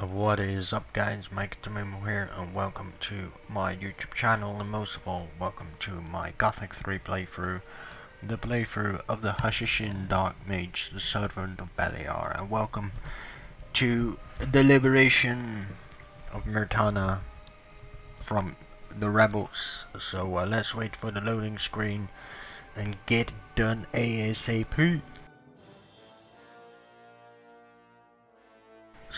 What is up guys, Meikitamemo here and welcome to my YouTube channel. And most of all welcome to my Gothic 3 playthrough the playthrough of the Hashishin Dark Mage, the Servant of Beliar. And welcome to the liberation of Myrtana from the rebels. So uh, let's wait for the loading screen and get done ASAP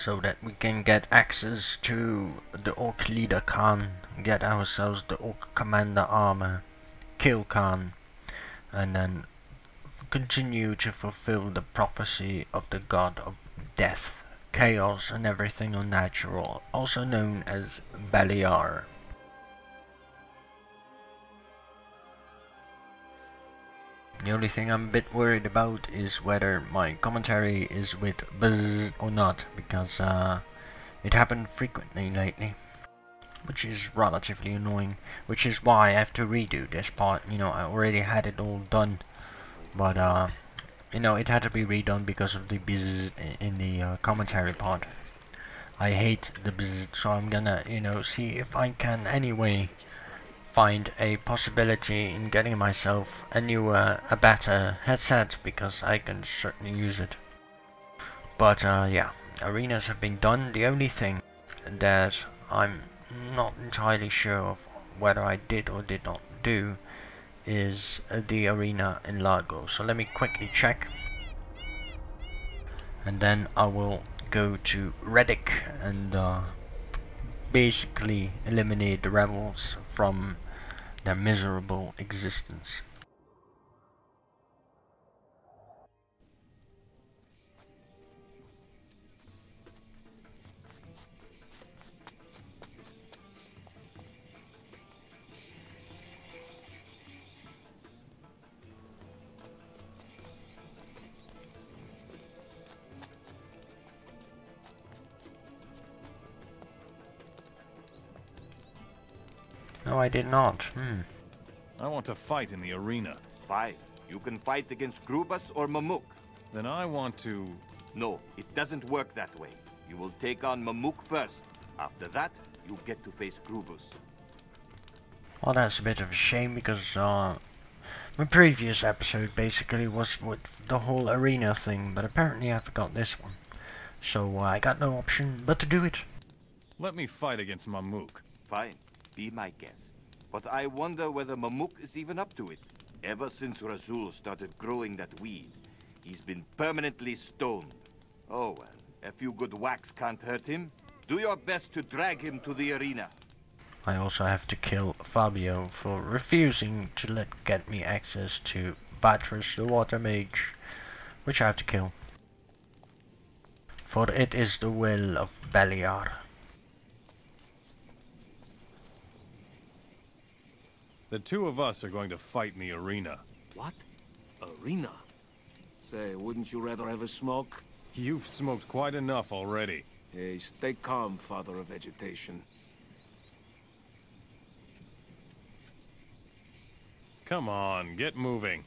so that we can get access to the Orc Leader Khan, get ourselves the Orc Commander armor, kill Khan, and then continue to fulfill the prophecy of the god of death, chaos and everything unnatural, also known as Beliar. The only thing I'm a bit worried about is whether my commentary is with buzz or not, because uh, it happened frequently lately. Which is relatively annoying, which is why I have to redo this part, you know, I already had it all done, but uh, you know, it had to be redone because of the buzz in the uh, commentary part. I hate the buzz, so I'm gonna, you know, see if I can anyway find a possibility in getting myself a newer, a better headset because I can certainly use it. But uh, yeah, arenas have been done. The only thing that I'm not entirely sure of whether I did or did not do is uh, the arena in Lago. So let me quickly check. And then I will go to Reddock and uh, basically eliminate the rebels from their miserable existence. No, I did not. Hmm. I want to fight in the arena. Fight. You can fight against Grubus or Mamuk. Then I want to... No, it doesn't work that way. You will take on Mamuk first. After that, you get to face Grubus. Well, that's a bit of a shame because uh, my previous episode basically was with the whole arena thing, but apparently I forgot this one. So uh, I got no option but to do it. Let me fight against Mamuk. Fine. Be my guest. But I wonder whether Mamuk is even up to it. Ever since Razul started growing that weed, he's been permanently stoned. Oh well, a few good whacks can't hurt him. Do your best to drag him to the arena. I also have to kill Fabio for refusing to let get me access to Vatras the Water Mage, which I have to kill. For it is the will of Beliar. The two of us are going to fight in the arena. What? Arena? Say, wouldn't you rather have a smoke? You've smoked quite enough already. Hey, stay calm, Father of Vegetation. Come on, get moving.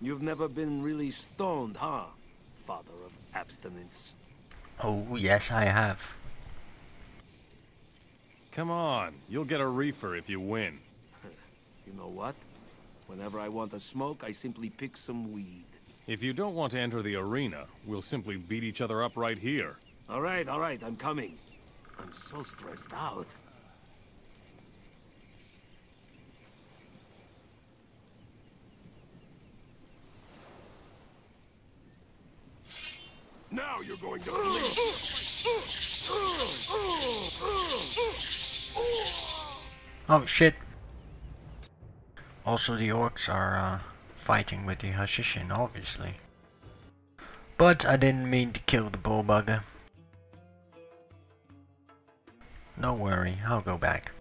You've never been really stoned, huh? Father of Abstinence. Oh, yes I have. Come on, you'll get a reefer if you win. You know what? Whenever I want a smoke, I simply pick some weed. If you don't want to enter the arena, we'll simply beat each other up right here. All right, all right, I'm coming. I'm so stressed out. Now you're going to. Oh shit. Also the orcs are uh, fighting with the Hashishin, obviously. But I didn't mean to kill the bull bugger. Don't worry, I'll go back.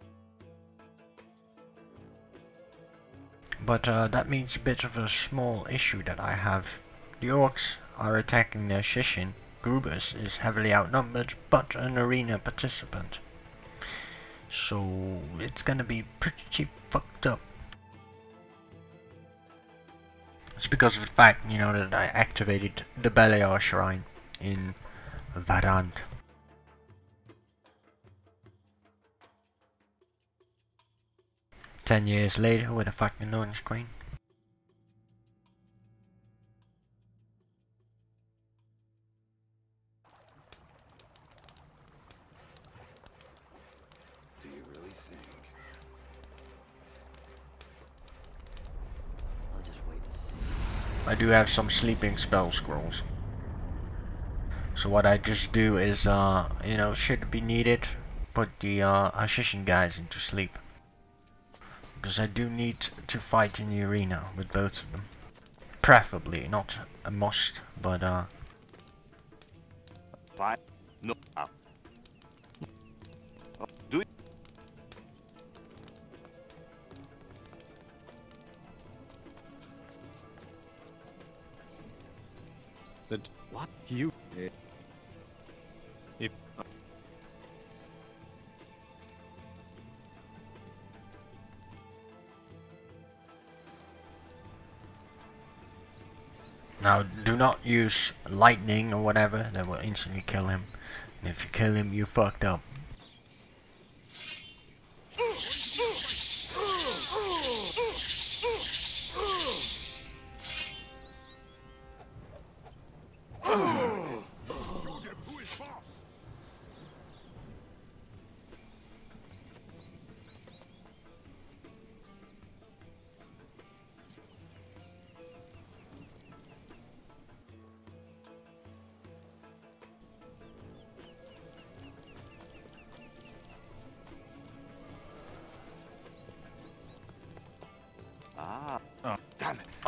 But uh, that means a bit of a small issue that I have. The orcs are attacking the Hashishin. Grubus is heavily outnumbered, but an arena participant. So it's gonna be pretty fucked up. It's because of the fact, you know, that I activated the Beliar Shrine in Varant. Ten years later with a fucking orange screen. I do have some sleeping spell scrolls. So what I just do is, uh, you know, should be needed, put the uh, Ashishin guys into sleep. Because I do need to fight in the arena with both of them. Preferably, not a must, but uh, Fine. No. Up. You Eh. if now do not use lightning or whatever, that will instantly kill him. And if you kill him, you fucked up.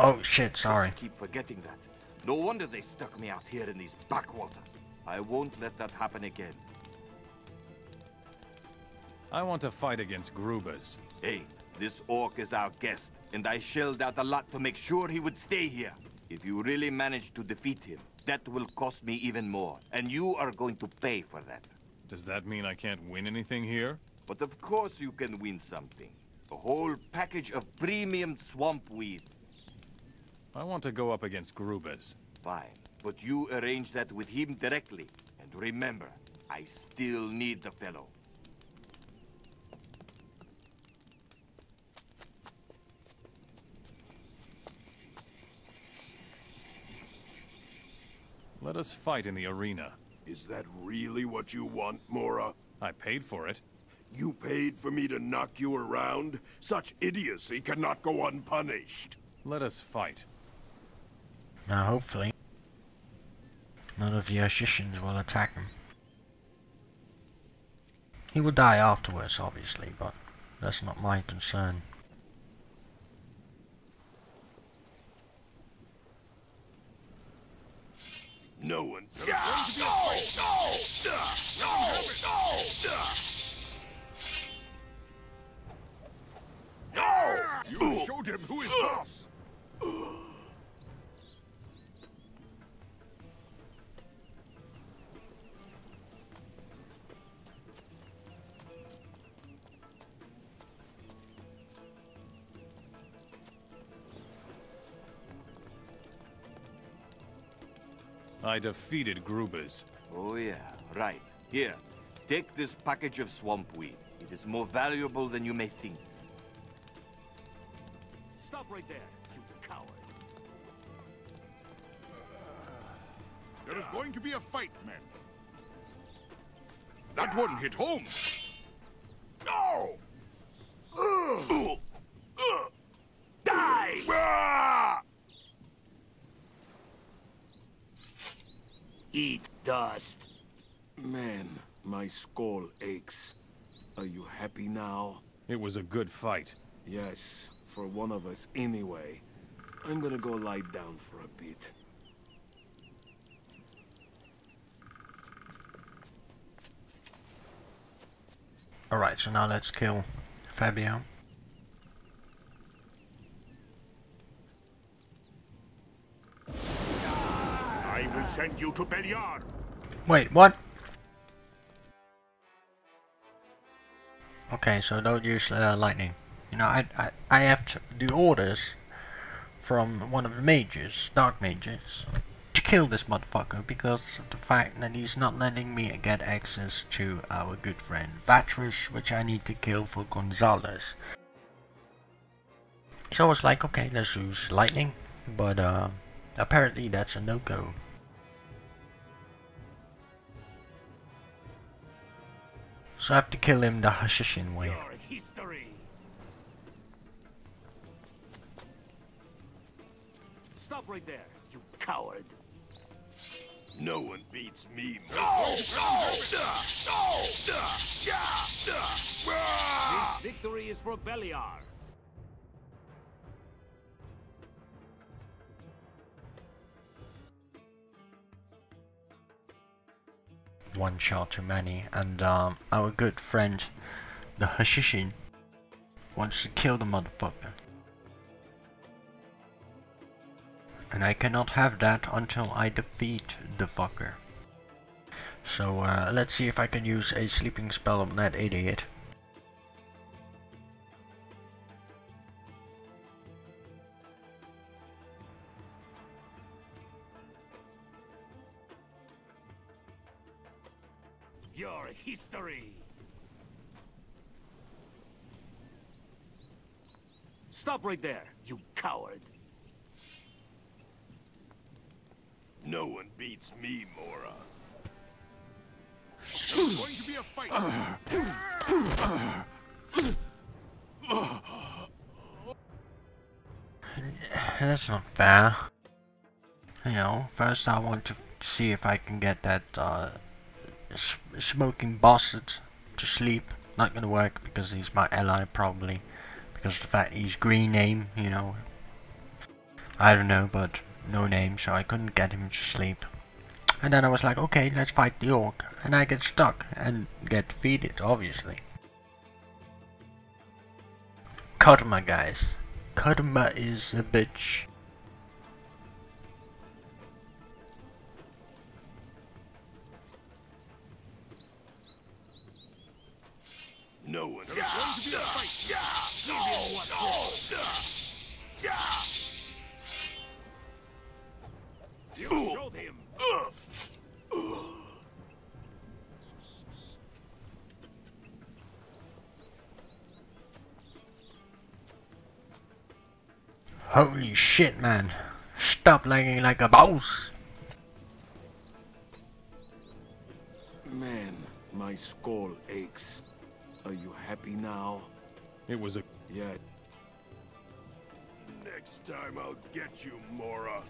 Oh shit, Just sorry. keep forgetting that. No wonder they stuck me out here in these backwaters. I won't let that happen again. I want to fight against Grubus. Hey, this orc is our guest, and I shelled out a lot to make sure he would stay here. If you really manage to defeat him, that will cost me even more, and you are going to pay for that. Does that mean I can't win anything here? But of course you can win something. A whole package of premium swamp weed. I want to go up against Grubus. Fine, but you arrange that with him directly. And remember, I still need the fellow. Let us fight in the arena. Is that really what you want, Mora? I paid for it. You paid for me to knock you around? Such idiocy cannot go unpunished. Let us fight. Now hopefully, none of the Ashishans will attack him. He will die afterwards, obviously, but that's not my concern. No one. No! No! No! No! No! You showed him who is boss. I defeated Grubus. Oh yeah, right. Here, take this package of swamp weed. It is more valuable than you may think. Stop right there, you coward. There is going to be a fight, men. That one hit home. No! Ugh. Ugh. Die! Ah! Eat dust. Man, my skull aches. Are you happy now? It was a good fight. Yes, for one of us anyway. I'm gonna go lie down for a bit. Alright, so now let's kill Fabio. I will send you to Beliar. Wait, what? Okay, so don't use uh, lightning. You know, I, I, I have to do orders from one of the mages, dark mages, to kill this motherfucker because of the fact that he's not letting me get access to our good friend Vatras, which I need to kill for Gonzalez. So I was like, okay, let's use lightning, but uh, apparently that's a no-go. So I have to kill him the Hashishin way. Your history. Stop right there, you coward. No one beats me. No! No! No! This victory is for Beliar. One child too many, and um, our good friend, the Hashishin, wants to kill the motherfucker. And I cannot have that until I defeat the fucker. So uh, let's see if I can use a sleeping spell on that idiot. Right there, you coward. No one beats me, Mora. There's going to be a fight. That's not fair. You know, first I want to see if I can get that uh, s smoking bastard to sleep. Not gonna work because he's my ally probably. Because the fact he's green name, you know. I don't know, but no name, so I couldn't get him to sleep. And then I was like, okay, let's fight the orc. And I get stuck and get defeated, obviously. Karma, guys. Karma is a bitch. No one. There's going to be a fight. Give him what for. You showed him. Holy shit, man. Stop lagging like a boss. Man, my skull aches. Are you happy now? It was a get you, Mora.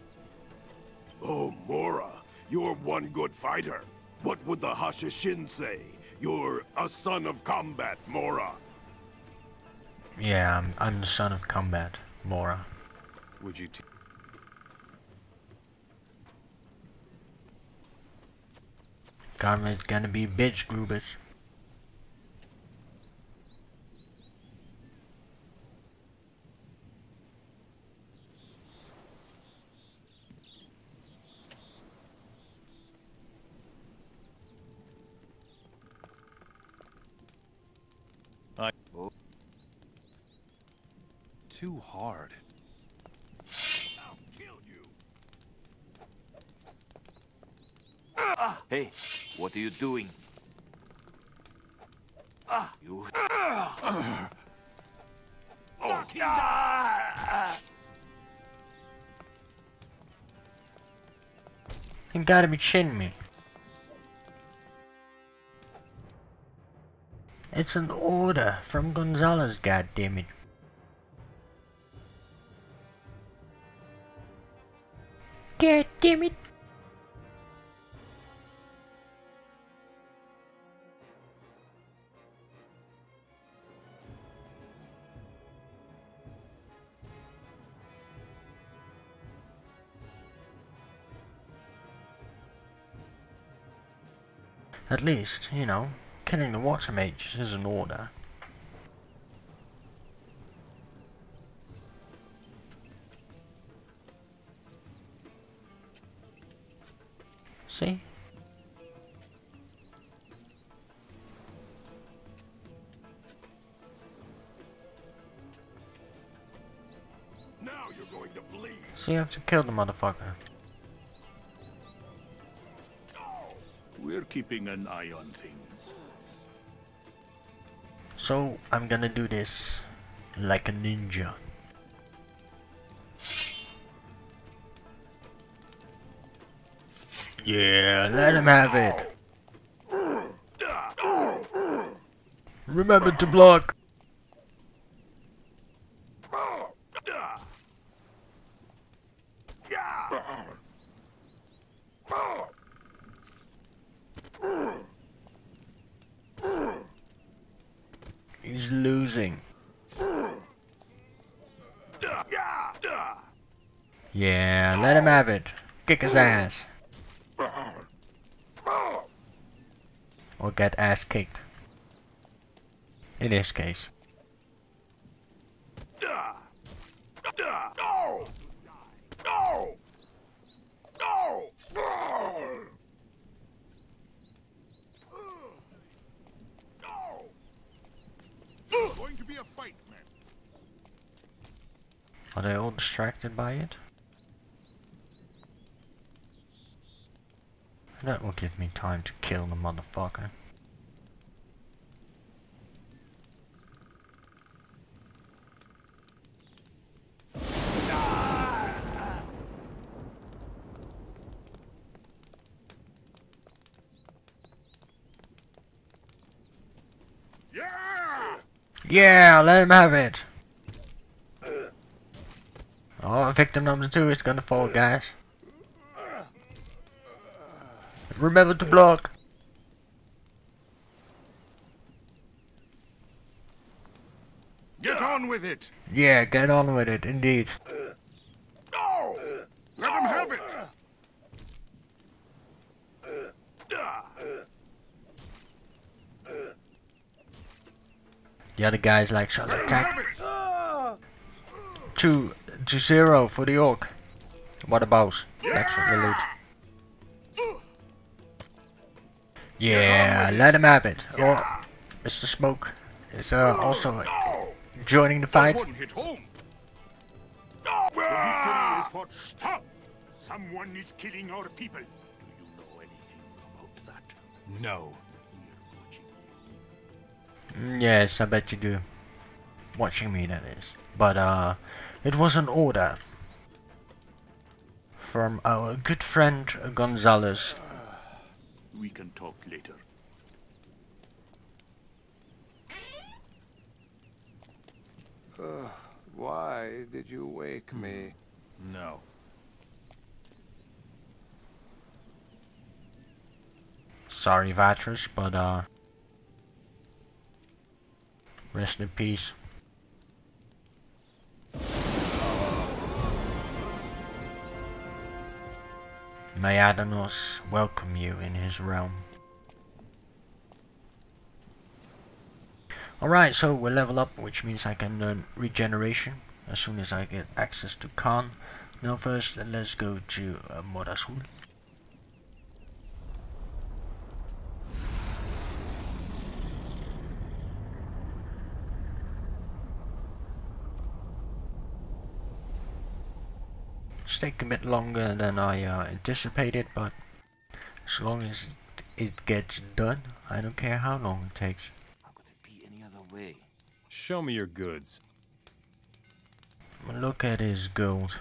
Oh, Mora, you're one good fighter. What would the Hashishin say? You're a son of combat, Mora. Yeah, I'm, I'm the son of combat, Mora. Would you? T Karma's gonna be bitch, Grubus. Too hard. I'll kill you. Hey, what are you doing? You. You gotta be shitting me. It's an order from Gonzalez, goddammit. God damn it. At least, you know, killing the water mages is an order. See? Now you're going to bleed. So you have to kill the motherfucker. We're keeping an eye on things. So I'm gonna do this like a ninja. Yeah, let him have it. Remember to block. Yeah, have it. Kick his ass. Or get ass kicked. In this case. No! No! No! No! It's going to be a fight, man. Are they all distracted by it? That will give me time to kill the motherfucker. Yeah! Let him have it. Oh, victim number two is gonna fall, guys. Remember to block. Get on with it! Yeah, get on with it, indeed. No! Let him have it! The other guys like shall attack. Two to zero for the orc. What about? That's what the loot. Yeah, let him have it. Or Mr. Smoke is uh, also No! joining the fight. one hit home! No! The victory is for... Stop! Someone is killing our people. Do you know anything about that? No. We're watching you. Mm, Yes, I bet you do. Watching me, that is. But, uh, it was an order from our good friend Gonzalez. We can talk later. Why did you wake me? No. Sorry, Vatras, but, uh, rest in peace. May Adanos welcome you in his realm. Alright, so we'll level up, which means I can learn regeneration as soon as I get access to Khan. Now first, let's go to uh, Morasul. Taking a bit longer than I uh, anticipated, but as long as it gets done, I don't care how long it takes. How could it be any other way? Show me your goods. Look at his gold.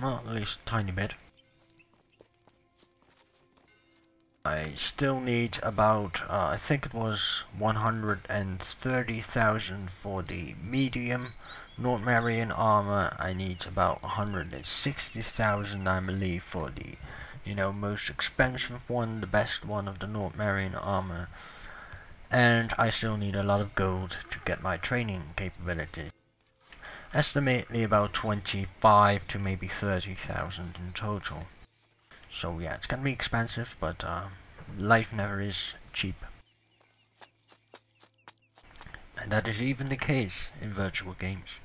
Well, at least a tiny bit. I still need about, uh, I think it was 130,000 for the medium Nordmarian armor. I need about 160,000 I believe for the, you know, most expensive one, the best one of the Nordmarian armor. And I still need a lot of gold to get my training capabilities. Estimately about 25 to maybe 30,000 in total. So yeah, it's gonna be expensive, but uh, life never is cheap. And that is even the case in virtual games.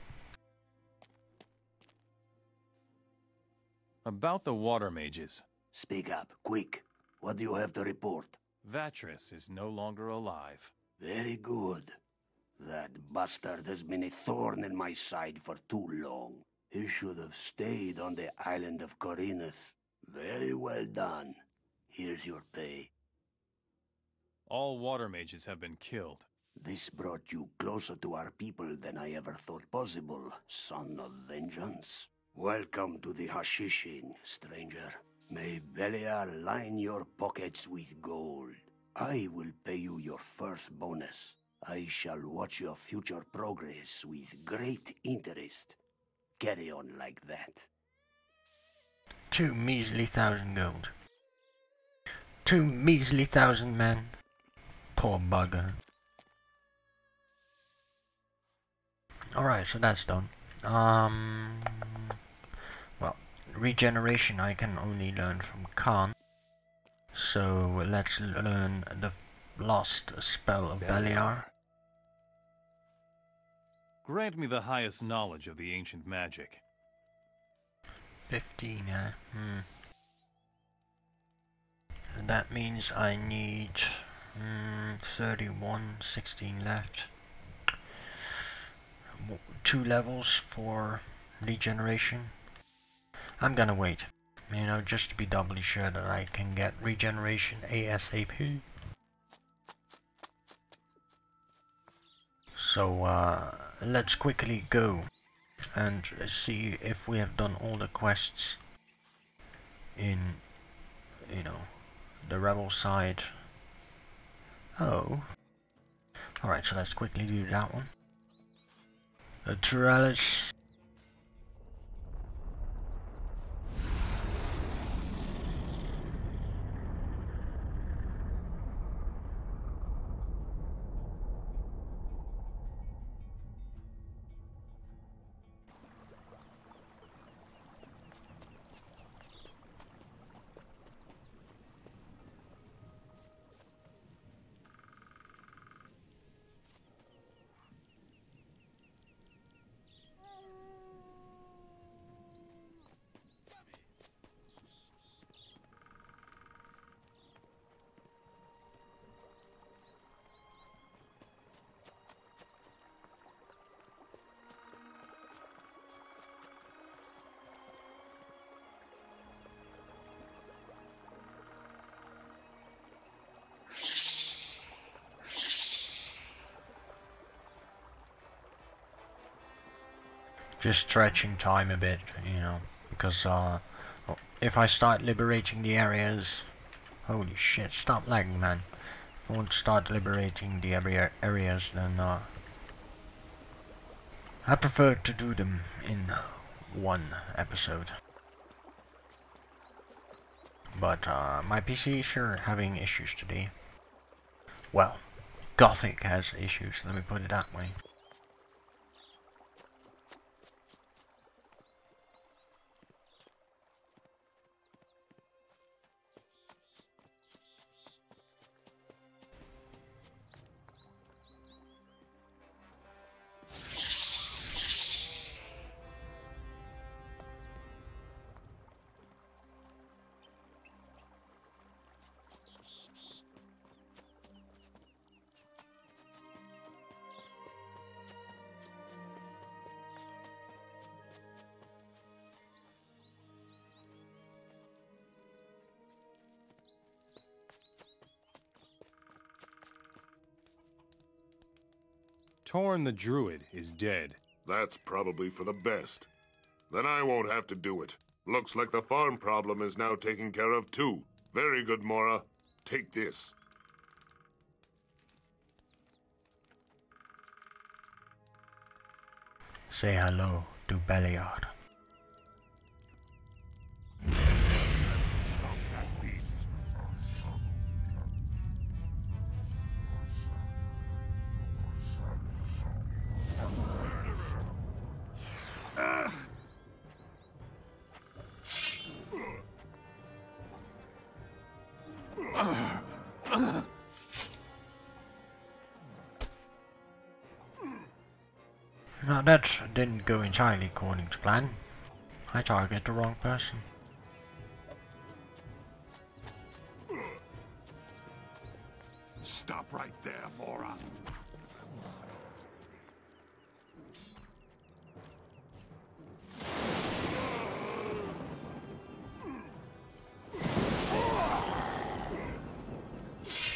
About the water mages. Speak up, quick. What do you have to report? Vatras is no longer alive. Very good. That bastard has been a thorn in my side for too long. He should have stayed on the island of Khorinis. Very well done. Here's your pay. All water mages have been killed. This brought you closer to our people than I ever thought possible, son of vengeance. Welcome to the Hashishin, stranger. May Beliar line your pockets with gold. I will pay you your first bonus. I shall watch your future progress with great interest. Carry on like that. Two measly thousand gold. Two measly thousand men. Poor bugger. Alright, so that's done. Um, well, regeneration I can only learn from Khan. So let's learn the lost spell of Beliar. Grant me the highest knowledge of the ancient magic. 15, yeah. Hmm. And that means I need mm, 31, 16 left. Two levels for regeneration. I'm gonna wait, you know, just to be doubly sure that I can get regeneration ASAP. So, uh, let's quickly go and see if we have done all the quests in, you know, the rebel side. Oh. Alright, so let's quickly do that one. The trellis. Just stretching time a bit, you know, because uh, if I start liberating the areas, holy shit, stop lagging, man. If I want to start liberating the area areas, then uh, I prefer to do them in one episode. But uh, my PC is sure having issues today. Well, Gothic has issues, let me put it that way. Torn the Druid is dead. That's probably for the best. Then I won't have to do it. Looks like the farm problem is now taken care of too. Very good, Mora. Take this. Say hello to Beliar. didn't go entirely according to plan. I targeted the wrong person. Stop right there, moron!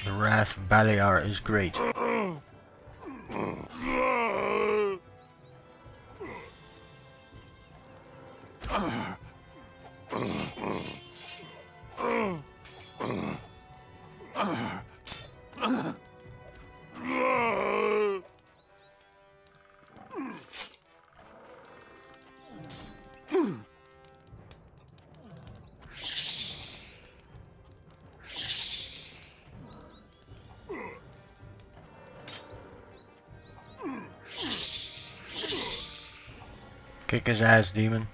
The Wrath of Beliar is great. Kick his ass, demon.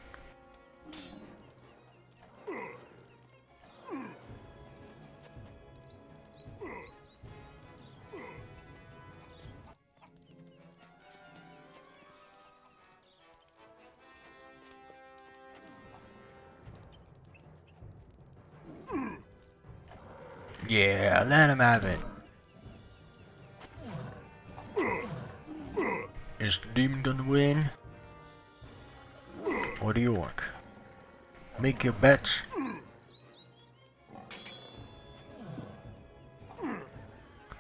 Have it. Is the demon gonna win? Or the orc? Make your bets.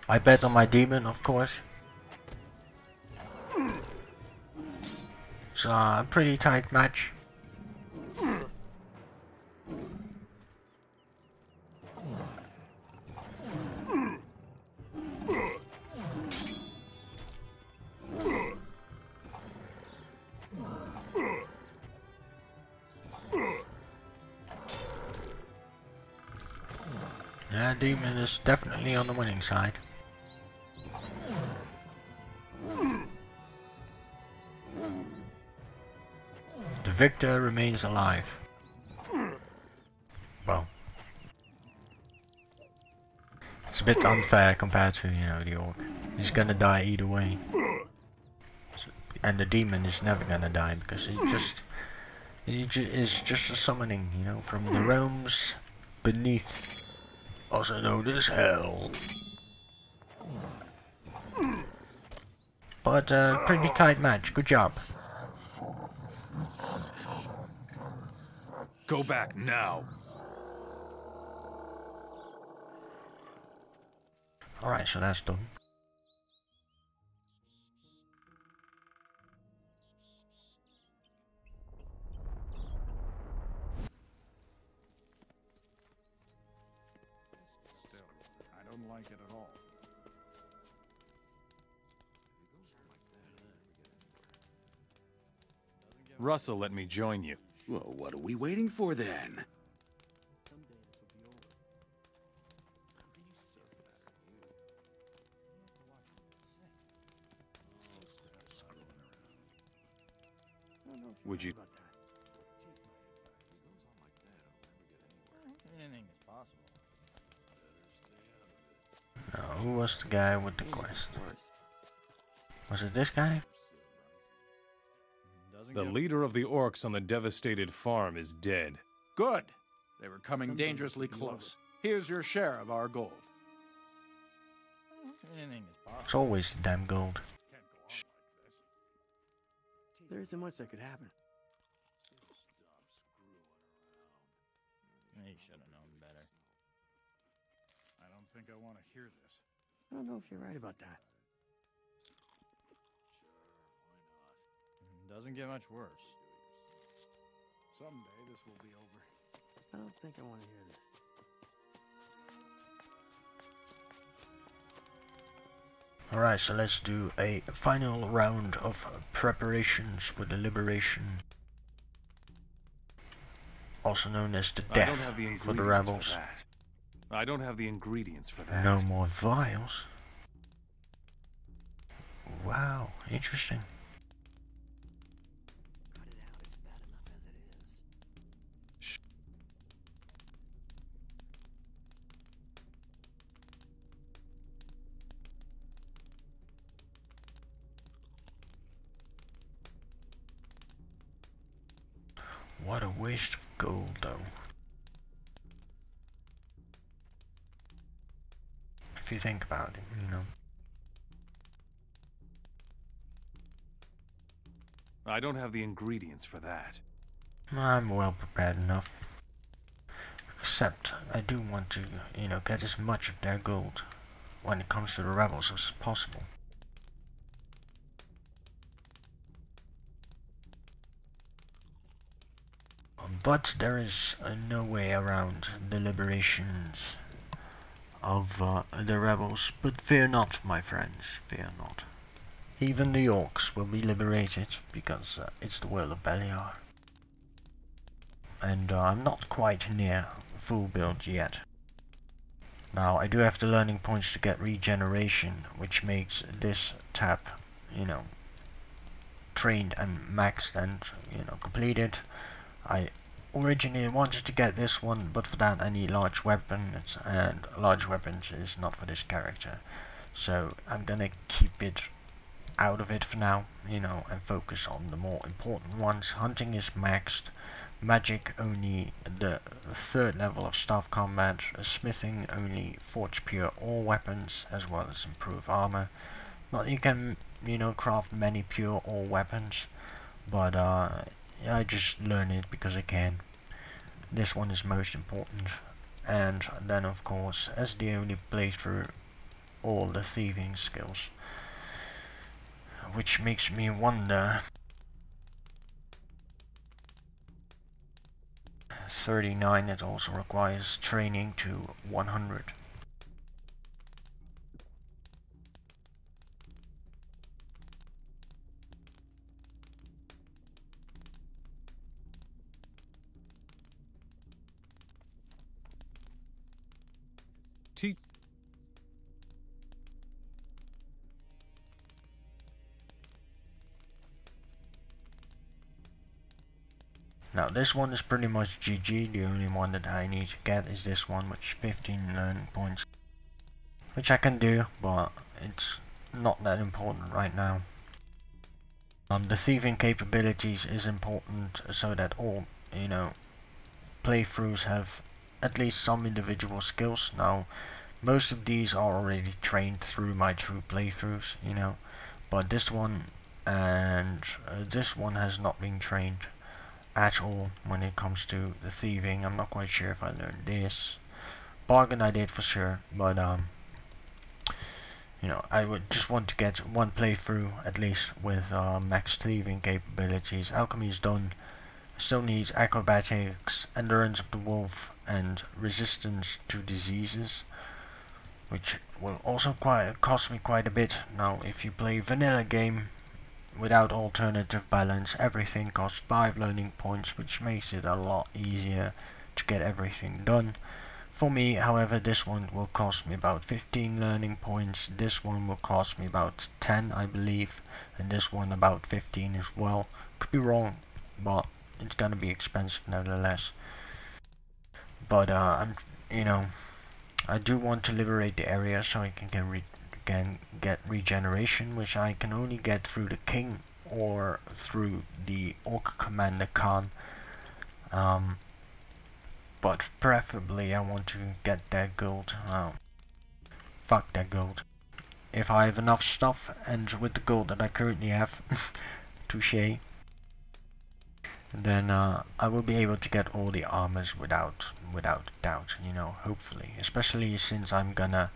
I bet on my demon, of course. It's a uh, pretty tight match. Yeah, demon is definitely on the winning side. The victor remains alive. Well, it's a bit unfair compared to, you know, the orc. He's gonna die either way. And the demon is never gonna die because he just, he ju is just a summoning, you know, from the realms beneath, also known as hell. But uh, pretty tight match. Good job. Go back now. Alright, so that's done. Russell let me join you. Well, what are we waiting for then? Would you? Anything is possible. Now, who was the guy with the quest? Was it this guy? Doesn't The get- leader of the orcs on the devastated farm is dead. Good. They were coming dangerously close. Here's your share of our gold. Anything is possible. It's always the damn gold. There isn't much that could happen. He should have known better. I don't think I want to hear this. I don't know if you're right about that. Doesn't get much worse. Someday this will be over. I don't think I want to hear this. Alright, so let's do a final round of preparations for the liberation. Also known as the I don't death have the for the ingredients rebels. for that. I don't have the ingredients for that. No more vials. Wow, interesting. Waste gold, though. if you think about it, you know. I don't have the ingredients for that. I'm well prepared enough. Except, I do want to, you know, get as much of their gold when it comes to the rebels as possible. But there is uh, no way around the liberations of uh, the rebels. But fear not, my friends, fear not. Even the orcs will be liberated because uh, it's the will of Beliar. And uh, I'm not quite near full build yet. Now I do have the learning points to get regeneration, which makes this tab, you know, trained and maxed and, you know, completed. I originally I wanted to get this one, but for that I need large weapons, and large weapons is not for this character. So I'm gonna keep it out of it for now, you know, and focus on the more important ones. Hunting is maxed, magic only the third level of staff combat, smithing only forge pure ore weapons, as well as improve armor. Not you can, you know, craft many pure ore weapons, but uh, I just learn it because I can. This one is most important. And then of course, as the only playthrough, all the thieving skills. Which makes me wonder... 39 it also requires training to 100. Now this one is pretty much GG, the only one that I need to get is this one which 15 learning points. Which I can do, but it's not that important right now. Um, the thieving capabilities is important so that all, you know, playthroughs have at least some individual skills. Now, most of these are already trained through my true playthroughs, you know, but this one and uh, this one has not been trained at all when it comes to the thieving. I'm not quite sure if I learned this. Bargain I did for sure, but um, you know, I would just want to get one playthrough at least with uh, max thieving capabilities. Alchemy is done. Still needs acrobatics, endurance of the wolf, and resistance to diseases, which will also quite cost me quite a bit. Now, if you play vanilla game, Without alternative balance, everything costs 5 learning points, which makes it a lot easier to get everything done. For me, however, this one will cost me about 15 learning points, this one will cost me about 10, I believe, and this one about 15 as well. Could be wrong, but it's gonna be expensive nevertheless. But, uh, I'm, you know, I do want to liberate the area so I can get rid can get regeneration, which I can only get through the king or through the orc commander Khan. Um, but preferably I want to get that gold. Oh, fuck that gold. If I have enough stuff and with the gold that I currently have, touche, then uh, I will be able to get all the armors without without doubt, you know, hopefully. Especially since I'm gonna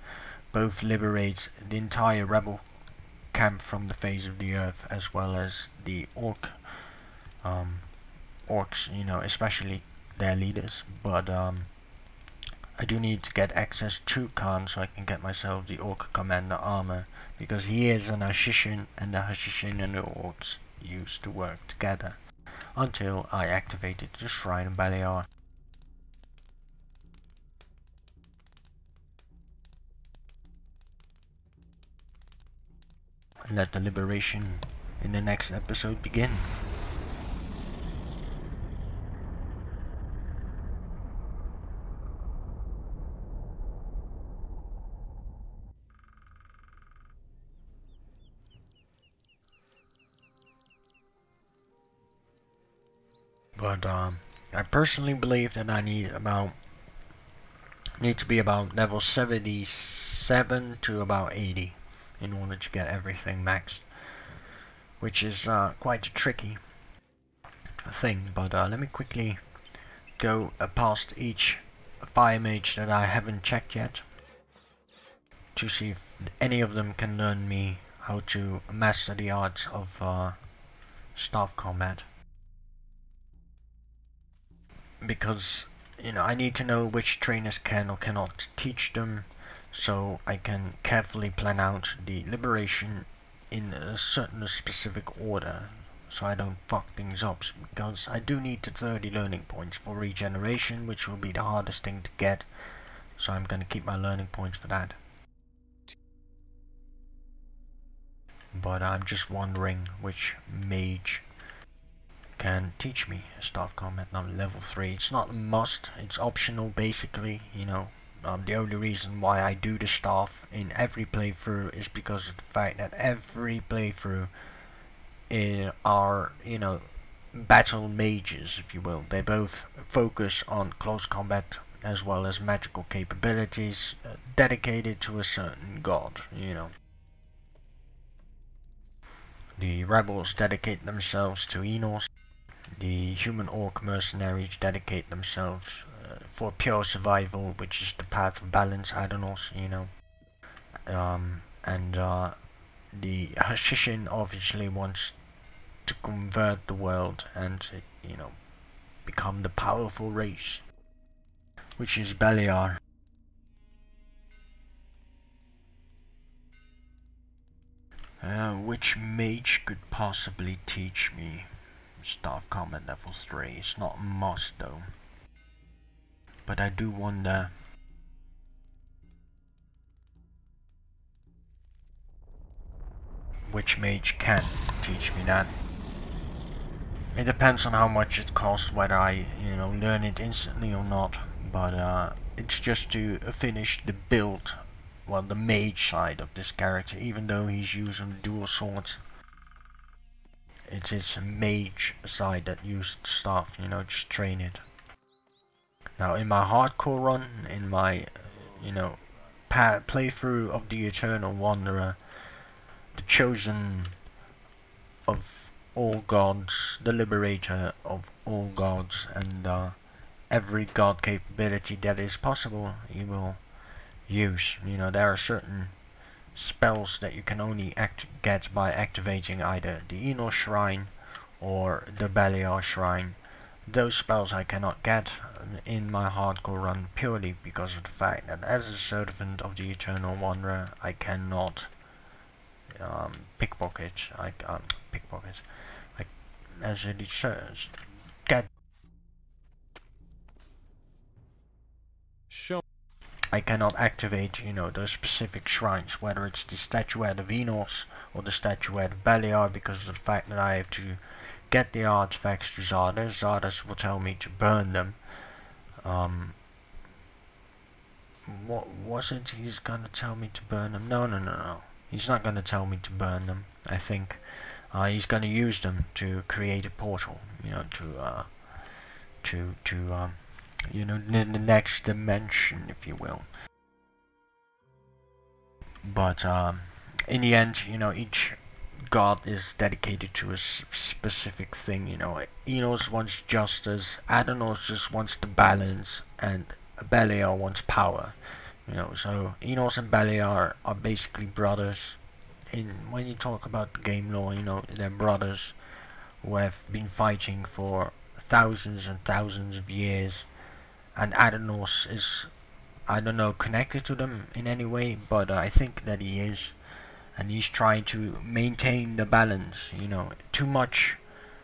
both liberate the entire rebel camp from the face of the earth as well as the orc um, orcs, you know, especially their leaders. But um, I do need to get access to Khan so I can get myself the orc commander armor because he is an Hashishin and the Hashishin and the orcs used to work together until I activated the Shrine of Beliar. let the liberation in the next episode begin. But um, I personally believe that I need about Need to be about level 77 to about 80 in order to get everything maxed. Which is uh, quite a tricky thing, but uh, let me quickly go uh, past each fire mage that I haven't checked yet to see if any of them can learn me how to master the arts of uh, staff combat. Because, you know, I need to know which trainers can or cannot teach them so I can carefully plan out the liberation in a certain specific order so I don't fuck things up because I do need the 30 learning points for regeneration which will be the hardest thing to get so I'm gonna keep my learning points for that. But I'm just wondering which mage can teach me staff combat now level 3. It's not a must, it's optional basically, you know. Um, the only reason why I do the staff in every playthrough is because of the fact that every playthrough uh, are, you know, battle mages, if you will. They both focus on close combat as well as magical capabilities uh, dedicated to a certain god, you know. The rebels dedicate themselves to Innos. The human orc mercenaries dedicate themselves for pure survival, which is the path of balance, Adanos, you know. Um, and uh, the Hashishin obviously wants to convert the world and, you know, become the powerful race, which is Beliar. Uh, which mage could possibly teach me staff combat level 3? It's not a must though. But I do wonder which mage can teach me that. It depends on how much it costs, whether I, you know, learn it instantly or not. But uh, it's just to finish the build, well, the mage side of this character, even though he's using dual swords. It's his mage side that uses stuff, you know, just train it. Now, in my hardcore run, in my, you know, playthrough of the Eternal Wanderer, the chosen of all gods, the liberator of all gods, and uh, every god capability that is possible, you will use. You know, there are certain spells that you can only act get by activating either the Innos Shrine or the Beliar Shrine. Those spells I cannot get in my hardcore run purely because of the fact that as a servant of the Eternal Wanderer I cannot um, pickpocket, I um, pickpocket, like as it says, get. Show. I cannot activate, you know, those specific shrines, whether it's the statuette of Innos or the statuette of Beliar, because of the fact that I have to get the artifacts to Xardas. Xardas will tell me to burn them. Um, what was it? He's gonna tell me to burn them? No, no, no, no. He's not to tell me to burn them. I think uh, he's to use them to create a portal. You know, to uh, to to um, you know the, the next dimension, if you will. But um, in the end, you know, each god is dedicated to a specific thing. You know, Innos wants justice, Adanos just wants the balance, and Beliar wants power. You know, so Innos and Beliar are basically brothers. In when you talk about the game lore, you know, they're brothers who have been fighting for thousands and thousands of years. And Adanos is, I don't know, connected to them in any way, but uh, I think that he is. And he's trying to maintain the balance, you know. Too much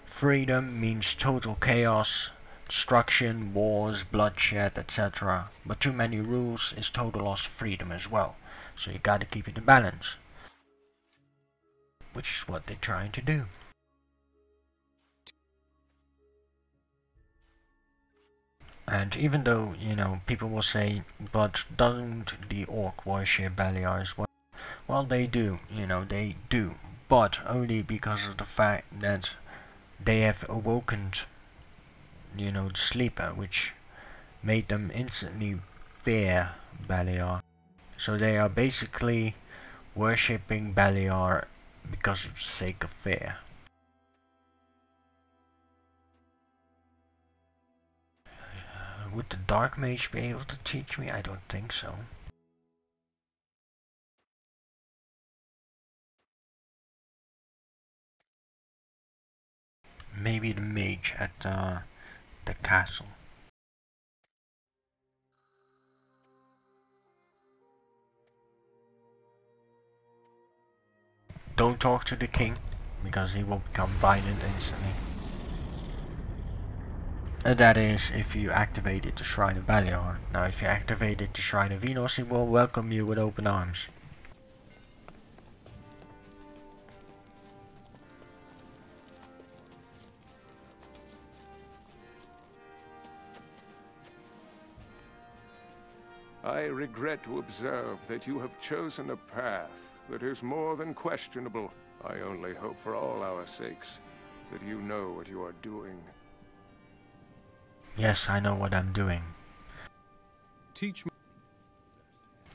freedom means total chaos destruction, wars, bloodshed, etc. But too many rules is total loss of freedom as well. So you gotta keep it in balance. Which is what they're trying to do. And even though, you know, people will say, but don't the orc worship Beliar as well? Well, they do, you know, they do. But only because of the fact that they have awoken you know, the sleeper, which made them instantly fear Beliar. So they are basically worshipping Beliar because of the sake of fear. Would the Dark Mage be able to teach me? I don't think so. Maybe the mage at uh, the castle. Don't talk to the king, because he will become violent instantly. And that is if you activated the Shrine of Beliar. Now if you activated the Shrine of Venus, he will welcome you with open arms. I regret to observe that you have chosen a path that is more than questionable. I only hope for all our sakes that you know what you are doing. Yes, I know what I'm doing. Teach me.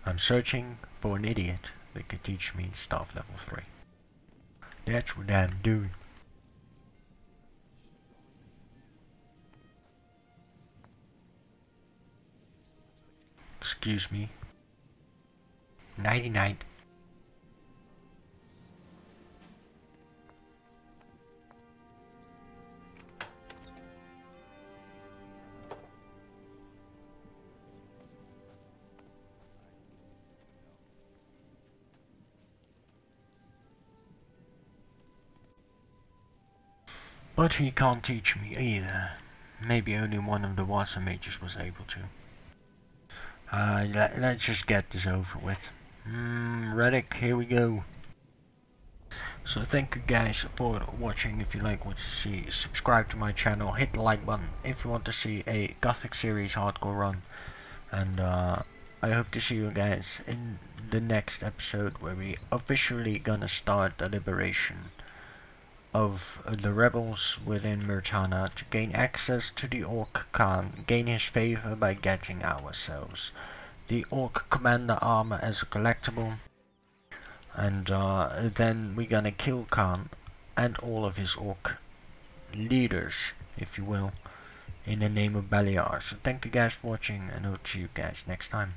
I'm searching for an idiot that can teach me staff level 3. That's what I'm doing. Excuse me. 99. But he can't teach me either. Maybe only one of the water mages was able to. Uh, let, us just get this over with. Mm, Reddock, here we go. So thank you guys for watching. If you like what you see, subscribe to my channel, hit the like button if you want to see a Gothic series hardcore run. And uh, I hope to see you guys in the next episode where we officially gonna start the liberation of the rebels within Myrtana to gain access to the Orc Khan, gain his favor by getting ourselves the Orc Commander armor as a collectible, and uh, then we're gonna kill Khan and all of his Orc leaders, if you will, in the name of Beliar. So thank you guys for watching and I'll see you guys next time.